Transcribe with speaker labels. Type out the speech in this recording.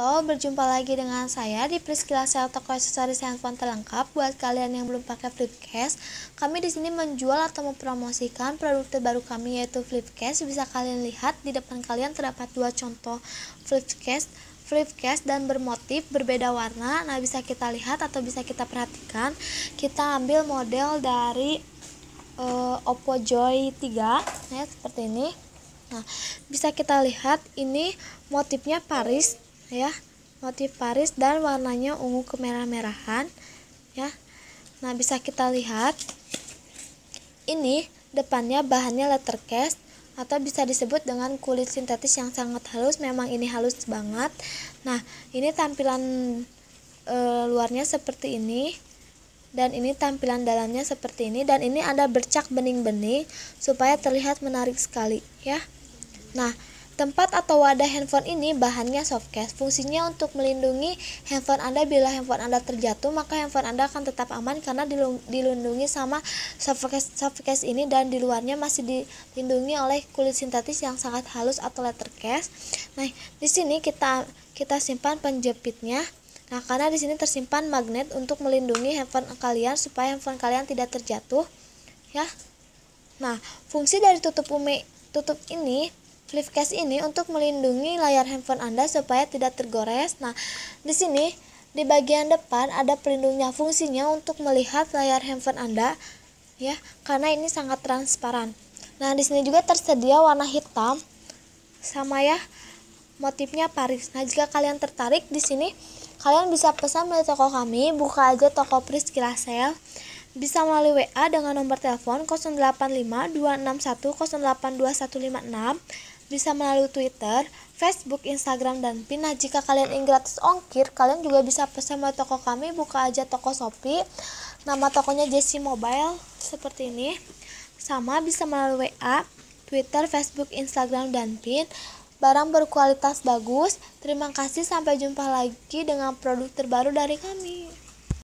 Speaker 1: Halo, berjumpa lagi dengan saya di Priscilla Sel Toko Aksesoris Handphone terlengkap buat kalian yang belum pakai Flipcase. Kami di sini menjual atau mempromosikan produk terbaru kami yaitu Flipcase. Bisa kalian lihat di depan kalian terdapat dua contoh Flipcase Flipcase dan bermotif berbeda warna. Nah, bisa kita lihat atau bisa kita perhatikan. Kita ambil model dari uh, Oppo Joy 3 ya seperti ini. Nah, bisa kita lihat ini motifnya Paris ya. Motif Paris dan warnanya ungu kemerah-merahan ya. Nah bisa kita lihat ini depannya bahannya leather case atau bisa disebut dengan kulit sintetis yang sangat halus. Memang ini halus banget. Nah ini tampilan e, luarnya seperti ini dan ini tampilan dalamnya seperti ini dan ini ada bercak bening-bening supaya terlihat menarik sekali ya. Nah Tempat atau wadah handphone ini bahannya softcase. Fungsinya untuk melindungi handphone Anda bila handphone Anda terjatuh, maka handphone Anda akan tetap aman karena dilindungi sama softcase, softcase ini dan di luarnya masih dilindungi oleh kulit sintetis yang sangat halus atau leather case. Nah, di sini kita kita simpan penjepitnya. Nah, karena di sini tersimpan magnet untuk melindungi handphone kalian supaya handphone kalian tidak terjatuh, ya. Nah, fungsi dari tutup umi tutup ini Flipcase ini untuk melindungi layar handphone Anda supaya tidak tergores. Nah, di sini di bagian depan ada pelindungnya fungsinya untuk melihat layar handphone Anda ya, karena ini sangat transparan. Nah, di sini juga tersedia warna hitam sama ya motifnya Paris. Nah, jika kalian tertarik di sini kalian bisa pesan melalui toko kami, buka aja toko Priscilla Sale. Bisa melalui WA dengan nomor telepon 085 261 082156 bisa melalui Twitter, Facebook, Instagram, dan PIN. Nah, jika kalian ingin gratis ongkir, kalian juga bisa pesan melalui toko kami, buka aja toko Shopee. Nama tokonya Jesse Mobile, seperti ini. Sama bisa melalui WA, Twitter, Facebook, Instagram, dan PIN. Barang berkualitas bagus. Terima kasih, sampai jumpa lagi dengan produk terbaru dari kami.